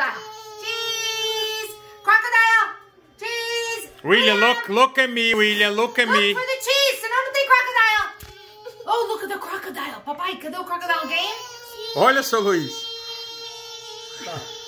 Cheese! Crocodile! Cheese! William, look, look at me, William, look at look me. for the cheese, senão não tem crocodile. Oh, look at the crocodile. Papai, cadê o crocodile game? Olha só, Luiz. Tá.